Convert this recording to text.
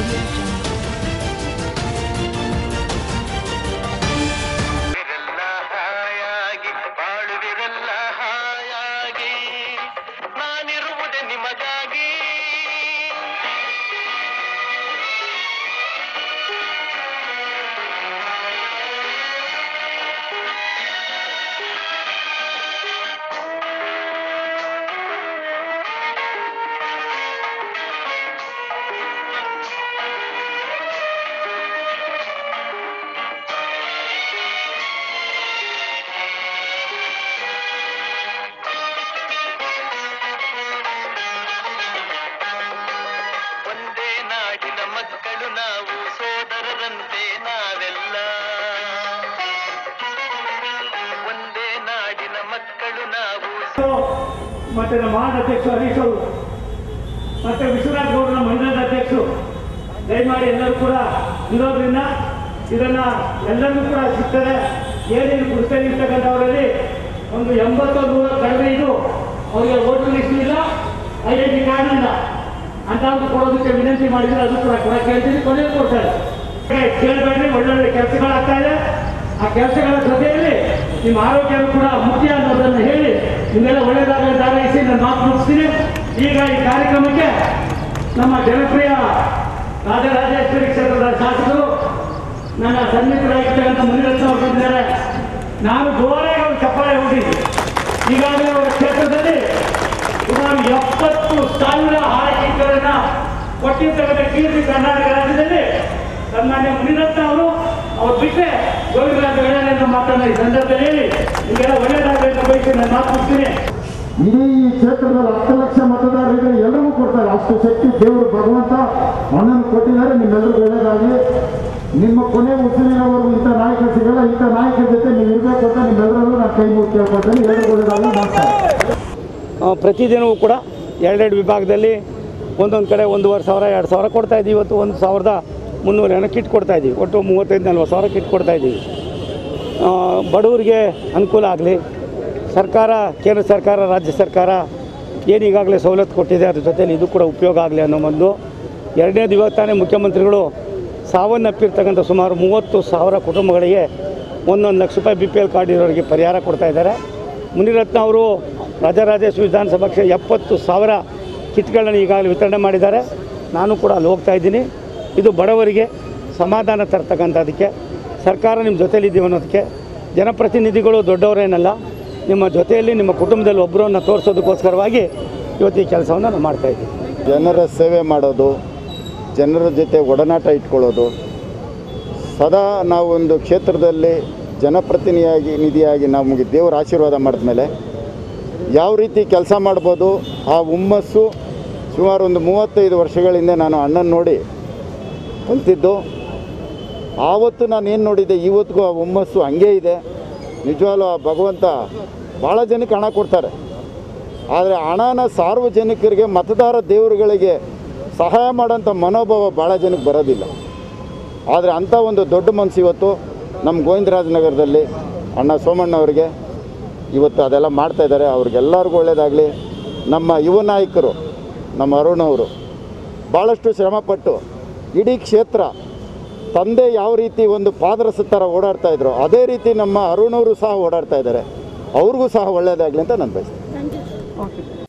removed ಮತ್ತೆ ನಮ್ಮ ಅಧ್ಯಕ್ಷರು ಹರೀಶ್ ಅವರು ಮತ್ತೆ ವಿಶ್ವನಾಥ್ ಗೌಡರ ಮಂಡಲದ ಅಧ್ಯಕ್ಷರು. ದಯಮಾಡಿ ಎಲ್ಲರೂ ಕೂಡ ಇರೋದ್ರಿಂದ ಇದನ್ನ ಎಲ್ಲರಿಗೂ ಕೂಡ ಸಿಗ್ತದೆ. ಏನೇನು ಗುರುತೇ ಇರ್ತಕ್ಕಂಥವರಲ್ಲಿ ಒಂದು ಎಂಬತ್ತು ನೂರ ಕಡಿಮೆ ಇದು ಅವರಿಗೆ ಓಟ್ ಲಿಸ್ಟಿಲ್ಲ ಐಡೆಂಟಿ ಕಾರ್ಡ್ ಇಲ್ಲ. ಅಂತವ್ರು ಕೊಡೋದಕ್ಕೆ ವಿನಂತಿ ಮಾಡಿದ್ರೆ ಅದು ಕೂಡ ಕೂಡ ಕೇಳ್ತೀನಿ ಕೊನೆಗೆ ಕೊಡ್ತಾರೆ. ಕೇಳಬೇಡ್ರಿ, ಒಳ್ಳೊಳ್ಳೆ ಕೆಲಸಗಳಾಗ್ತಾ ಇದೆ. ಆ ಕೆಲಸಗಳ ಜೊತೆಯಲ್ಲಿ ನಿಮ್ಮ ಆರೋಗ್ಯನೂ ಕೂಡ ಮುಖ್ಯ ಅನ್ನೋದನ್ನು ಹೇಳಿ ನಿಮ್ಮೆಲ್ಲ ಒಳ್ಳೆಯದಾಗಲಿ ಧಾರೈಸಿ ನಾನು ಮಾತು ಮುಗಿಸ್ತೀನಿ. ಈಗ ಈ ಕಾರ್ಯಕ್ರಮಕ್ಕೆ ನಮ್ಮ ಜನಪ್ರಿಯ ರಾಜರಾಜೇಶ್ವರಿ ಕ್ಷೇತ್ರದ ಶಾಸಕರು, ನನ್ನ ಸನ್ನಿಹಿತರಾಗಿರ್ತಕ್ಕಂಥ ಮುನಿರತ್ನ ಅವರು ಬಂದಿದ್ದಾರೆ. ನಾನು ಜೋರಾಗಿ ಅವರು ಚಪ್ಪಾಳೆ ಹೋಗಿ ಈಗಾಗಲೇ ಅವರ ಕ್ಷೇತ್ರದಲ್ಲಿ ಸುಮಾರು ಎಪ್ಪತ್ತು ಸಾವಿರ ಆರೈಕೆಗಳನ್ನ ಕೊಟ್ಟಿರ್ತಕ್ಕಂಥ ಕೀರ್ತಿ ಕರ್ನಾಟಕ ರಾಜ್ಯದಲ್ಲಿ ಸನ್ಮಾನ್ಯ ಮುನಿರತ್ನ ಅವರು ಅವ್ರು ಬಿಟ್ಟರೆ ಗೋವಿಂದರಾಜ ಗಣ್ಯರಿಂದ ಮಾತನ್ನ ಈ ಸಂದರ್ಭದಲ್ಲಿ ಹೇಳಿ. ನಿಮಗೆಲ್ಲ ಒಳ್ಳೆಯದಾಗಬೇಕು ಅಂತ ಬಯಸಿ ನಾನು ಮಾತು ಮುಗಿಸ್ತೀನಿ. ಇಡೀ ಈ ಕ್ಷೇತ್ರದಲ್ಲಿ ಹತ್ತು ಲಕ್ಷ ಮತದಾರರಿಗೆ ಎಲ್ಲರಿಗೂ ಕೊಡ್ತಾರೆ. ಅಷ್ಟು ಶಕ್ತಿ ದೇವರು ಭಗವಂತ ಮಣ್ಣನ್ನು ಕೊಟ್ಟಿದ್ದಾರೆ. ನಿಮ್ಮೆಲ್ಲರಿಗೂ ಒಳ್ಳೆಯದಾಗಲಿ ನಿಮ್ಮ ಕೊನೆ ಉಸಿರಿನವರೆಗೂ ಇಂಥ ನಾಯಕ ಸಿಗಲ್ಲ ಇಂಥ ನಾಯಕರ ಜೊತೆ ನೀವು ಇರಬೇಕು ಅಂತ ನಿಮ್ಮೆಲ್ಲರಲ್ಲೂ ನಾನು ಕೈ ಮುಗಿ ಕೇಳ್ಕೊಳ್ತೇನೆ. ಎಲ್ಲರಿಗೂ ಒಳ್ಳೆಯದಾಗಲಿ ಮಾಡ್ತಾರೆ ಆ, ಪ್ರತಿದಿನವೂ ಕೂಡ ಎರಡೆರಡು ವಿಭಾಗದಲ್ಲಿ ಒಂದೊಂದು ಕಡೆ ಒಂದೂವರೆ ಸಾವಿರ ಎರಡು ಸಾವಿರ ಕೊಡ್ತಾ ಇದ್ದೀವಿ. ಇವತ್ತು ಒಂದು ಸಾವಿರದ ಮುನ್ನೂರು ಏನೋ ಕಿಟ್ ಕೊಡ್ತಾ ಇದ್ದೀವಿ. ಒಟ್ಟು ಮೂವತ್ತೈದು, ನಲ್ವತ್ತು ಸಾವಿರ ಕಿಟ್ ಕೊಡ್ತಾ ಇದ್ದೀವಿ. ಬಡವರಿಗೆ ಅನುಕೂಲ ಆಗಲಿ. ಸರ್ಕಾರ, ಕೇಂದ್ರ ಸರ್ಕಾರ, ರಾಜ್ಯ ಸರ್ಕಾರ ಏನು ಈಗಾಗಲೇ ಸವಲತ್ತು ಕೊಟ್ಟಿದೆ, ಅದ್ರ ಜೊತೆಲಿ ಇದು ಕೂಡ ಉಪಯೋಗ ಆಗಲಿ ಅನ್ನೋ ಒಂದು ಎರಡನೇ ದಿವಸ ತಾನೇ ಮುಖ್ಯಮಂತ್ರಿಗಳು ಸಾವನ್ನಪ್ಪಿರ್ತಕ್ಕಂಥ ಸುಮಾರು ಮೂವತ್ತು ಸಾವಿರ ಕುಟುಂಬಗಳಿಗೆ ಒಂದೊಂದು ಲಕ್ಷ ರೂಪಾಯಿ ಬಿ ಪಿ ಎಲ್ ಕಾರ್ಡ್ ಇರೋರಿಗೆ ಪರಿಹಾರ ಕೊಡ್ತಾ ಇದ್ದಾರೆ. ಮುನಿರತ್ನ ಅವರು ರಾಜರಾಜೇಶ್ವರಿ ವಿಧಾನಸಭಾ ಕ್ಷೇತ್ರ ಎಪ್ಪತ್ತು ಸಾವಿರ ಕಿಟ್ಗಳನ್ನು ಈಗಾಗಲೇ ವಿತರಣೆ ಮಾಡಿದ್ದಾರೆ. ನಾನು ಕೂಡ ಅಲ್ಲಿ ಹೋಗ್ತಾ ಇದ್ದೀನಿ. ಇದು ಬಡವರಿಗೆ ಸಮಾಧಾನ ತರ್ತಕ್ಕಂಥದ್ದಕ್ಕೆ ಸರ್ಕಾರ ನಿಮ್ಮ ಜೊತೇಲಿದ್ದೀವಿ ಅನ್ನೋದಕ್ಕೆ ಜನಪ್ರತಿನಿಧಿಗಳು ದೊಡ್ಡವರೇನಲ್ಲ, ನಿಮ್ಮ ಜೊತೆಯಲ್ಲಿ ನಿಮ್ಮ ಕುಟುಂಬದಲ್ಲಿ ಒಬ್ಬರನ್ನ ತೋರಿಸೋದಕ್ಕೋಸ್ಕರವಾಗಿ ಇವತ್ತು ಈ ಕೆಲಸವನ್ನು ಮಾಡ್ತಾ ಇದ್ದೀವಿ. ಜನರ ಸೇವೆ ಮಾಡೋದು, ಜನರ ಜೊತೆ ಒಡನಾಟ ಇಟ್ಕೊಳ್ಳೋದು, ಸದಾ ನಾವು ಒಂದು ಕ್ಷೇತ್ರದಲ್ಲಿ ಜನಪ್ರತಿನಿಧಿಯಾಗಿ, ನಿಧಿಯಾಗಿ ನಮಗೆ ದೇವರ ಆಶೀರ್ವಾದ ಮಾಡಿದ್ಮೇಲೆ ಯಾವ ರೀತಿ ಕೆಲಸ ಮಾಡ್ಬೋದು, ಆ ಹುಮ್ಮಸ್ಸು ಸುಮಾರು ಒಂದು ಮೂವತ್ತೈದು ವರ್ಷಗಳಿಂದ ನಾನು ಅಣ್ಣನ ನೋಡಿ ಕಲ್ತಿದ್ದು ಆವತ್ತು ನಾನು ಏನು ನೋಡಿದ್ದೆ ಇವತ್ತಿಗೂ ಆ ಹುಮ್ಮಸ್ಸು ಹಂಗೇ ಇದೆ. ನಿಜವಾಗ್ಲೂ ಆ ಭಗವಂತ ಭಾಳ ಜನಕ್ಕೆ ಹಣ ಕೊಡ್ತಾರೆ. ಆದರೆ ಹಣನ ಸಾರ್ವಜನಿಕರಿಗೆ, ಮತದಾರ ದೇವರುಗಳಿಗೆ ಸಹಾಯ ಮಾಡೋಂಥ ಮನೋಭಾವ ಭಾಳ ಜನಕ್ಕೆ ಬರೋದಿಲ್ಲ. ಆದರೆ ಅಂಥ ಒಂದು ದೊಡ್ಡ ಮನಸ್ಸು ಇವತ್ತು ನಮ್ಮ ಗೋವಿಂದರಾಜನಗರದಲ್ಲಿ ಅಣ್ಣ ಸೋಮಣ್ಣವ್ರಿಗೆ ಇವತ್ತು ಅದೆಲ್ಲ ಮಾಡ್ತಾಯಿದ್ದಾರೆ ಅವ್ರಿಗೆಲ್ಲರಿಗೂ ಒಳ್ಳೆಯದಾಗಲಿ ನಮ್ಮ ಯುವ ನಾಯಕರು, ನಮ್ಮ ಅರುಣ್ ಅವರು ಭಾಳಷ್ಟು ಶ್ರಮಪಟ್ಟು ಇಡೀ ಕ್ಷೇತ್ರ ತಂದೆ ಯಾವ ರೀತಿ ಒಂದು ಪಾದರಸ ಥರ ಓಡಾಡ್ತಾ ಇದ್ರು ಅದೇ ರೀತಿ ನಮ್ಮ ಅರುಣವರು ಸಹ ಓಡಾಡ್ತಾ ಇದ್ದಾರೆ. ಅವ್ರಿಗೂ ಸಹ ಒಳ್ಳೆಯದಾಗಲಿ ಅಂತ ನಾನು ಬಯಸ್ತೀನಿ.